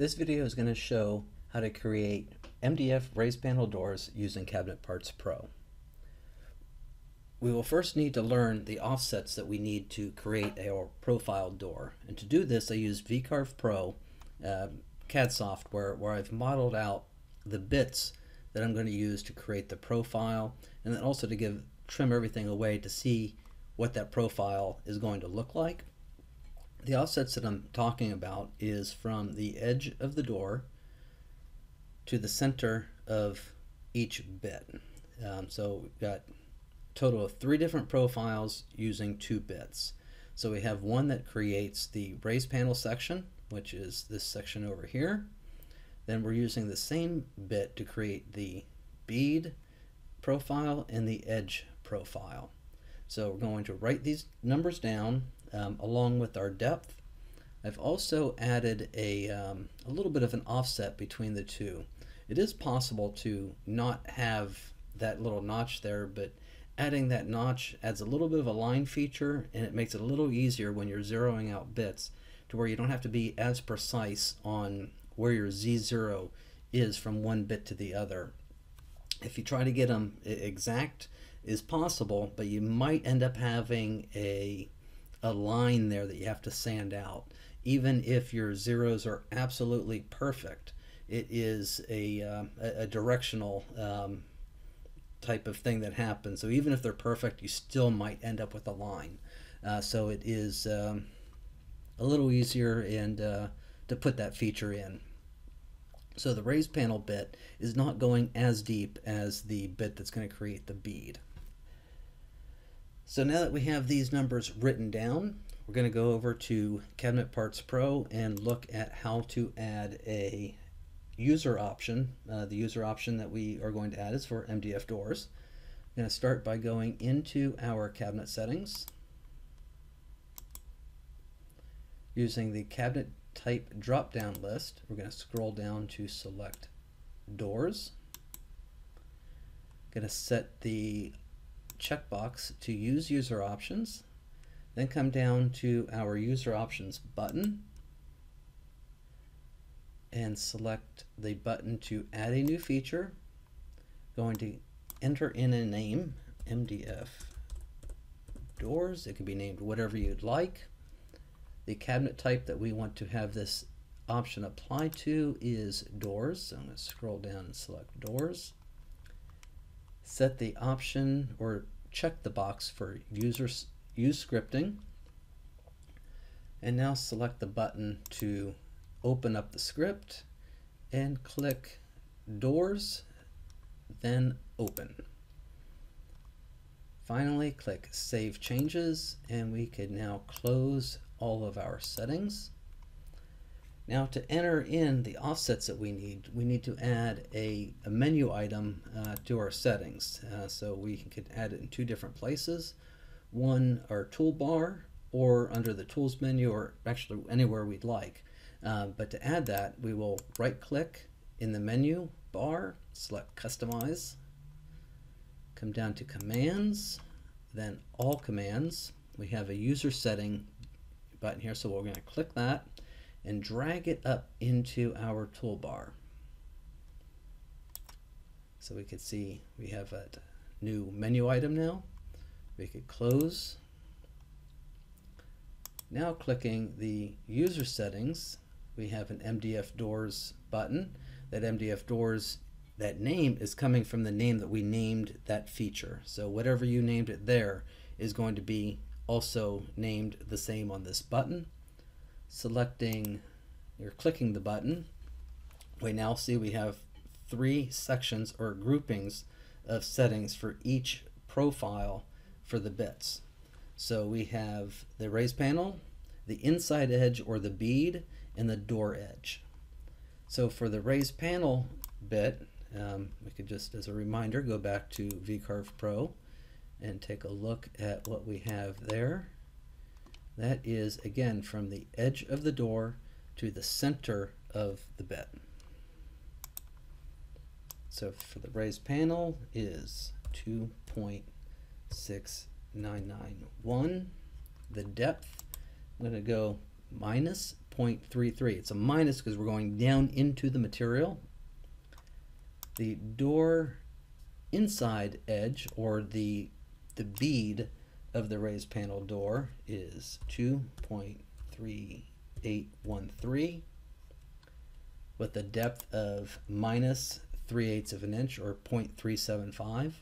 This video is going to show how to create MDF raised panel doors using Cabinet Parts Pro. We will first need to learn the offsets that we need to create our profile door. And to do this I use VCarve Pro uh, CAD software where I've modeled out the bits that I'm going to use to create the profile and then also to give trim everything away to see what that profile is going to look like. The offsets that I'm talking about is from the edge of the door to the center of each bit. Um, so we've got total of three different profiles using two bits. So we have one that creates the raised panel section, which is this section over here. Then we're using the same bit to create the bead profile and the edge profile. So we're going to write these numbers down um, along with our depth. I've also added a, um, a little bit of an offset between the two. It is possible to not have that little notch there, but adding that notch adds a little bit of a line feature and it makes it a little easier when you're zeroing out bits to where you don't have to be as precise on where your Z0 is from one bit to the other. If you try to get them exact is possible, but you might end up having a a line there that you have to sand out. Even if your zeros are absolutely perfect, it is a, uh, a directional um, type of thing that happens. So even if they're perfect, you still might end up with a line. Uh, so it is um, a little easier and uh, to put that feature in. So the raised panel bit is not going as deep as the bit that's going to create the bead. So now that we have these numbers written down, we're going to go over to Cabinet Parts Pro and look at how to add a user option. Uh, the user option that we are going to add is for MDF doors. I'm going to start by going into our cabinet settings using the cabinet type drop down list. We're going to scroll down to select doors. I'm Going to set the checkbox to use user options, then come down to our user options button and select the button to add a new feature. Going to enter in a name, MDF doors. It can be named whatever you'd like. The cabinet type that we want to have this option apply to is doors. So I'm going to scroll down and select doors set the option or check the box for user use scripting. And now select the button to open up the script and click doors then open. Finally click save changes and we can now close all of our settings now to enter in the offsets that we need, we need to add a, a menu item uh, to our settings. Uh, so we can add it in two different places. One, our toolbar, or under the tools menu, or actually anywhere we'd like. Uh, but to add that, we will right click in the menu bar, select customize, come down to commands, then all commands. We have a user setting button here, so we're going to click that and drag it up into our toolbar. So we could see we have a new menu item now. We could close. Now clicking the user settings, we have an MDF doors button. That MDF doors, that name is coming from the name that we named that feature. So whatever you named it there is going to be also named the same on this button selecting or clicking the button, we now see we have three sections or groupings of settings for each profile for the bits. So we have the raised panel, the inside edge or the bead, and the door edge. So for the raised panel bit, um, we could just as a reminder go back to VCarve Pro and take a look at what we have there. That is, again, from the edge of the door to the center of the bed. So for the raised panel is 2.6991. The depth, I'm going to go minus 0.33. It's a minus because we're going down into the material. The door inside edge or the the bead of the raised panel door is 2.3813 with a depth of minus 3 eighths of an inch or 0.375.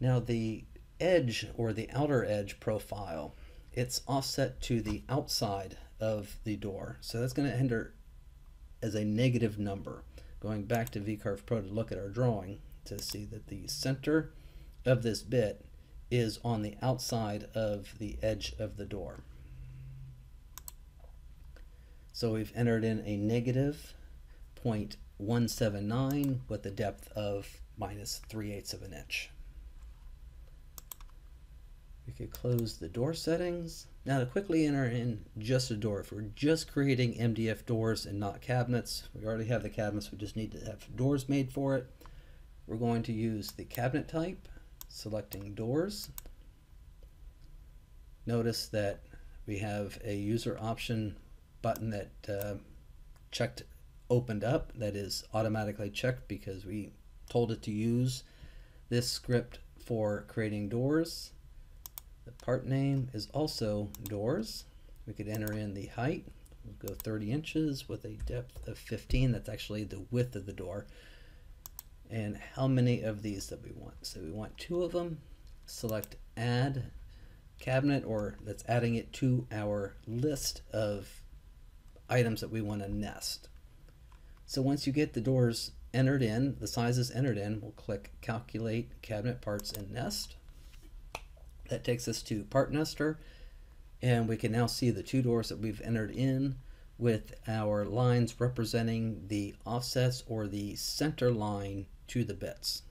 Now the edge or the outer edge profile, it's offset to the outside of the door. So that's going to enter as a negative number. Going back to VCarve Pro to look at our drawing to see that the center of this bit is on the outside of the edge of the door. So we've entered in a negative 0.179 with a depth of minus 3 eighths of an inch. We could close the door settings. Now to quickly enter in just a door, if we're just creating MDF doors and not cabinets, we already have the cabinets, we just need to have doors made for it. We're going to use the cabinet type, selecting doors. Notice that we have a user option button that uh, checked opened up that is automatically checked because we told it to use this script for creating doors the part name is also doors. We could enter in the height. We'll go 30 inches with a depth of 15. That's actually the width of the door. And how many of these that we want. So we want two of them. Select add cabinet or that's adding it to our list of items that we want to nest. So once you get the doors entered in, the sizes entered in, we'll click calculate cabinet parts and nest. That takes us to part nester and we can now see the two doors that we've entered in with our lines representing the offsets or the center line to the bits.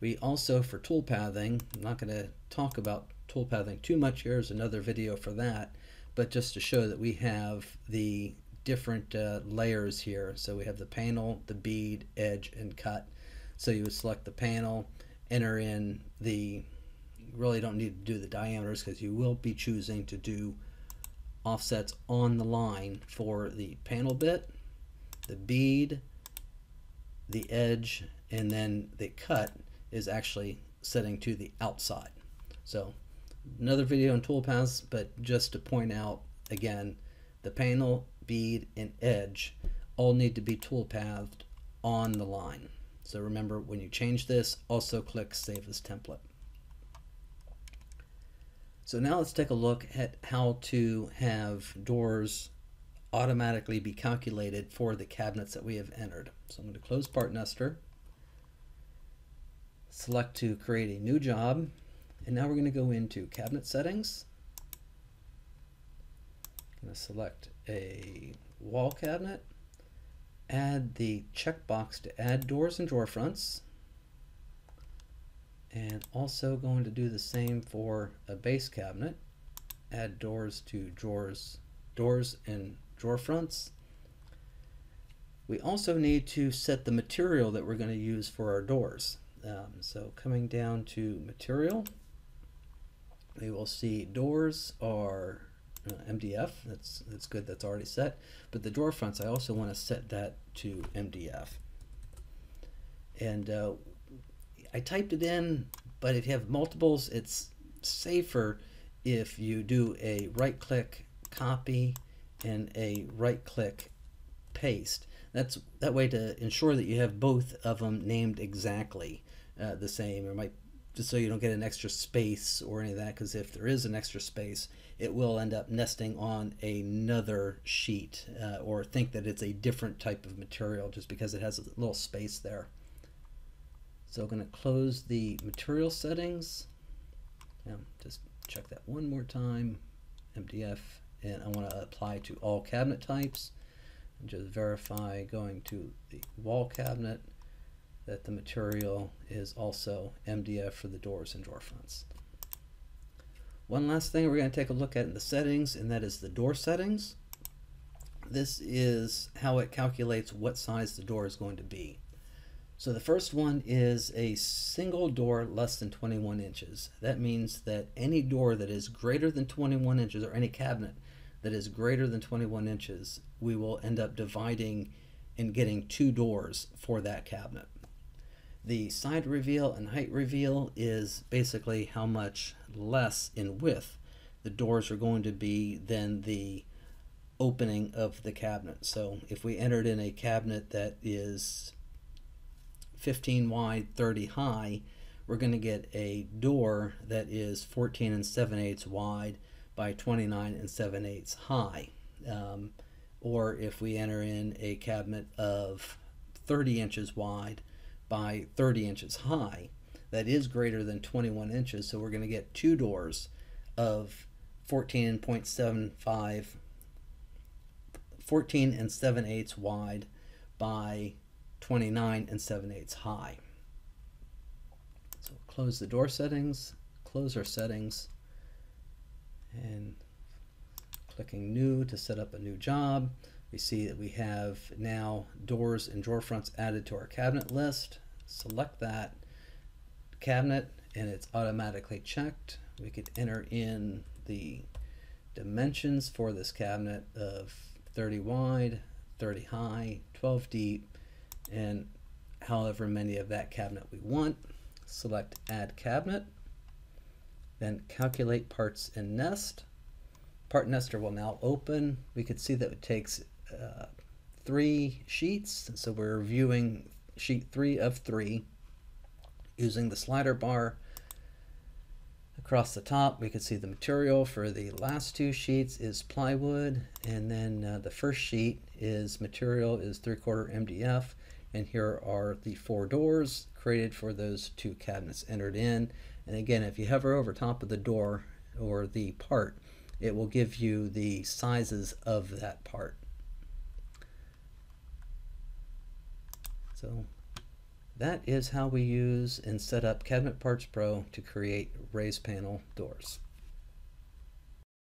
We also, for toolpathing, I'm not going to talk about toolpathing too much here, there's another video for that, but just to show that we have the different uh, layers here. So we have the panel, the bead, edge, and cut. So you would select the panel, enter in the really don't need to do the diameters because you will be choosing to do offsets on the line for the panel bit, the bead, the edge, and then the cut is actually setting to the outside. So another video on toolpaths, but just to point out again, the panel, bead, and edge all need to be toolpathed on the line. So remember when you change this, also click Save as Template. So now let's take a look at how to have doors automatically be calculated for the cabinets that we have entered. So I'm going to close Part Nester, select to create a new job, and now we're going to go into Cabinet Settings. I'm going to select a wall cabinet, add the checkbox to add doors and drawer fronts, and also going to do the same for a base cabinet add doors to drawers doors and drawer fronts. We also need to set the material that we're going to use for our doors. Um, so coming down to material we will see doors are uh, MDF that's that's good that's already set. But the drawer fronts I also want to set that to MDF and uh, I typed it in, but if you have multiples, it's safer if you do a right click copy and a right click paste. That's that way to ensure that you have both of them named exactly uh, the same, or might just so you don't get an extra space or any of that. Because if there is an extra space, it will end up nesting on another sheet, uh, or think that it's a different type of material just because it has a little space there. So I'm going to close the material settings. Now, just check that one more time. MDF, and I want to apply to all cabinet types. Just verify going to the wall cabinet that the material is also MDF for the doors and drawer fronts. One last thing we're going to take a look at in the settings, and that is the door settings. This is how it calculates what size the door is going to be. So the first one is a single door less than 21 inches. That means that any door that is greater than 21 inches or any cabinet that is greater than 21 inches, we will end up dividing and getting two doors for that cabinet. The side reveal and height reveal is basically how much less in width the doors are going to be than the opening of the cabinet. So if we entered in a cabinet that is 15 wide, 30 high, we're going to get a door that is 14 and 7 eighths wide by 29 and 7 eighths high. Um, or if we enter in a cabinet of 30 inches wide by 30 inches high, that is greater than 21 inches, so we're going to get two doors of 14.75 14 and 7 eighths wide by 29 and 7 eighths high. So close the door settings, close our settings, and clicking new to set up a new job. We see that we have now doors and drawer fronts added to our cabinet list. Select that cabinet and it's automatically checked. We could enter in the dimensions for this cabinet of 30 wide, 30 high, 12 deep, and however many of that cabinet we want. Select Add Cabinet, then Calculate Parts and Nest. Part Nester will now open. We can see that it takes uh, three sheets, so we're viewing sheet three of three using the slider bar across the top we can see the material for the last two sheets is plywood and then uh, the first sheet is material is three quarter MDF and here are the four doors created for those two cabinets entered in and again if you hover over top of the door or the part it will give you the sizes of that part so that is how we use and set up Cabinet Parts Pro to create raised panel doors.